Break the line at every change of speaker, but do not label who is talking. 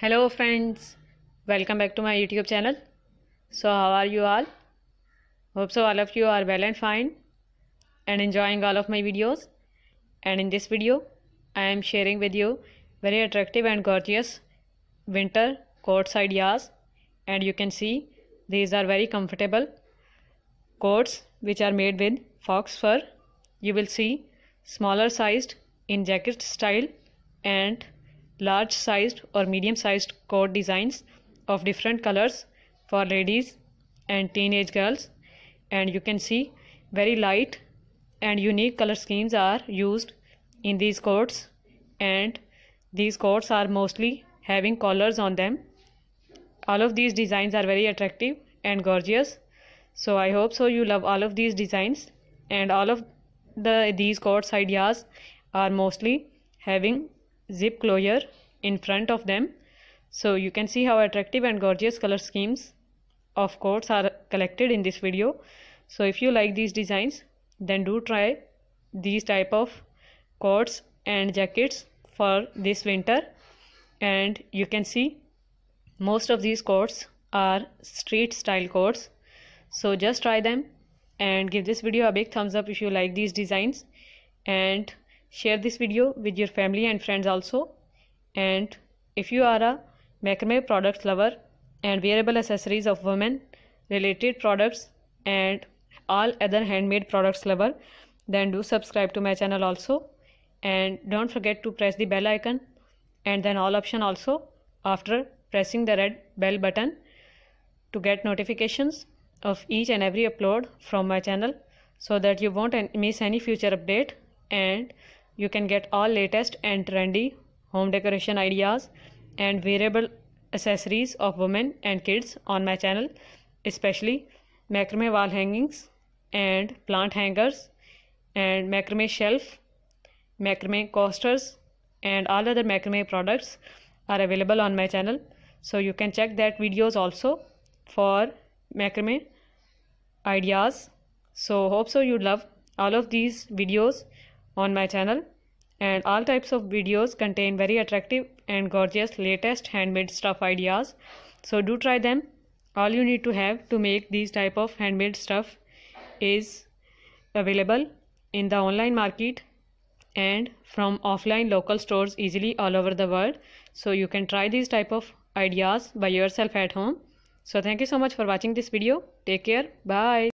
hello friends. Welcome back to my youtube channel. So how are you all? Hope so all of you are well and fine and enjoying all of my videos. And in this video i am sharing with you very attractive and gorgeous winter coats ideas. And you can see these are very comfortable coats which are made with fox fur. You will see smaller sized in jacket style and large sized or medium sized coat designs of different colors for ladies and teenage girls. And you can see very light and unique color schemes are used in these coats and these coats are mostly having collars on them. All of these designs are very attractive and gorgeous. So i hope so you love all of these designs. And all of the these coats ideas are mostly having zip closure in front of them. So you can see how attractive and gorgeous color schemes of coats are collected in this video. So if you like these designs then do try these type of coats and jackets for this winter. And you can see most of these coats are street style coats. So just try them and give this video a big thumbs up if you like these designs. And share this video with your family and friends also. And if you are a macrame products lover and wearable accessories of women related products and all other handmade products lover then do subscribe to my channel also. And don't forget to press the bell icon and then all option also after pressing the red bell button to get notifications of each and every upload from my channel so that you won't miss any future update. And you can get all latest and trendy home decoration ideas and wearable accessories of women and kids on my channel especially macrame wall hangings and plant hangers and macrame shelf macrame coasters and all other macrame products are available on my channel. So you can check that videos also for macrame ideas. So hope so you love all of these videos on my channel. And all types of videos contain very attractive and gorgeous latest handmade stuff ideas. So do try them. All you need to have to make these type of handmade stuff is available in the online market and from offline local stores easily all over the world. So you can try these type of ideas by yourself at home. So thank you so much for watching this video. Take care. Bye